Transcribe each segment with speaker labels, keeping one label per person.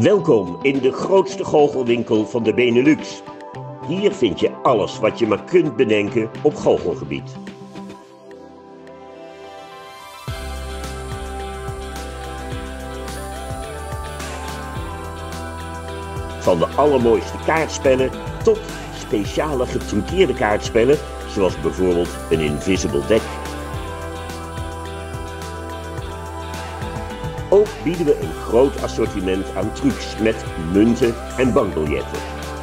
Speaker 1: Welkom in de grootste goochelwinkel van de Benelux. Hier vind je alles wat je maar kunt bedenken op goochelgebied. Van de allermooiste kaartspellen tot speciale getruckeerde kaartspellen, zoals bijvoorbeeld een Invisible Deck. Bieden we een groot assortiment aan trucs met munten en bankbiljetten.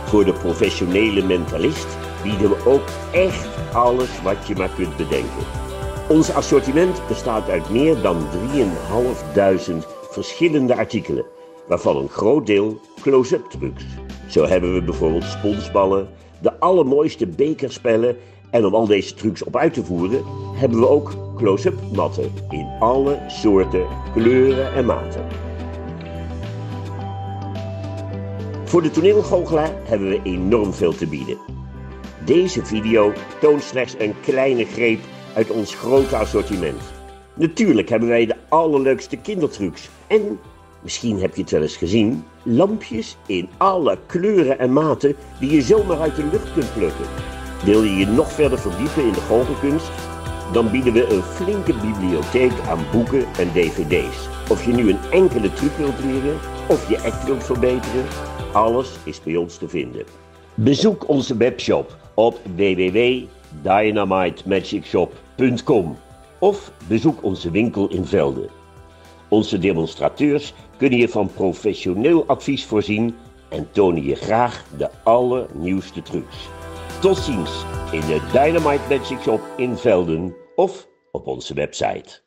Speaker 1: Voor de professionele mentalist bieden we ook echt alles wat je maar kunt bedenken. Ons assortiment bestaat uit meer dan 3.500 verschillende artikelen, waarvan een groot deel close-up trucs. Zo hebben we bijvoorbeeld sponsballen, de allermooiste bekerspellen en om al deze trucs op uit te voeren hebben we ook close-up matten in alle soorten, kleuren en maten. Voor de toneelgoochelaar hebben we enorm veel te bieden. Deze video toont slechts een kleine greep uit ons grote assortiment. Natuurlijk hebben wij de allerleukste kindertrucs en, misschien heb je het wel eens gezien, lampjes in alle kleuren en maten die je zomaar uit de lucht kunt plukken. Wil je je nog verder verdiepen in de goochelkunst? Dan bieden we een flinke bibliotheek aan boeken en dvd's. Of je nu een enkele truc wilt leren of je act wilt verbeteren, alles is bij ons te vinden. Bezoek onze webshop op www.dynamitemagic.shop.com of bezoek onze winkel in Velden. Onze demonstrateurs kunnen je van professioneel advies voorzien en tonen je graag de allernieuwste trucs. Tot ziens in de Dynamite Magic Shop in Velden of op onze website.